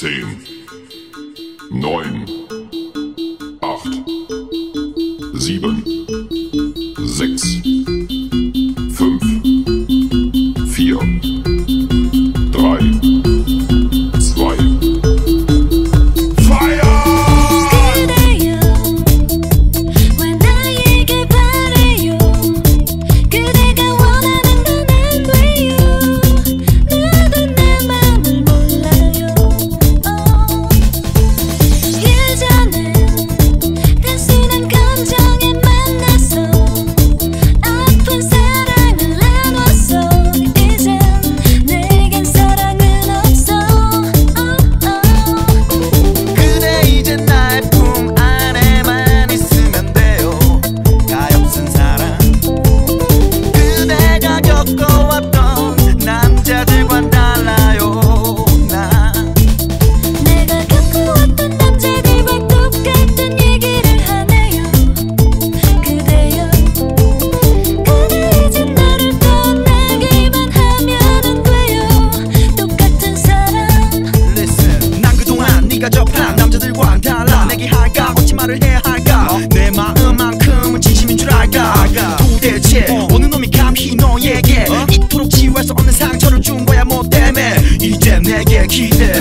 10, 9, 8, 7, 6, 네가 접한 남자들과는 달라. 내게 할까? 어찌 말을 해야 할까? 내 마음만큼은 진심인 줄 알까? 도대체 어느 놈이 감히 너에게 이토록 치유할 수 없는 상처를 준 거야? 뭐 때문에? 이제 내게 기대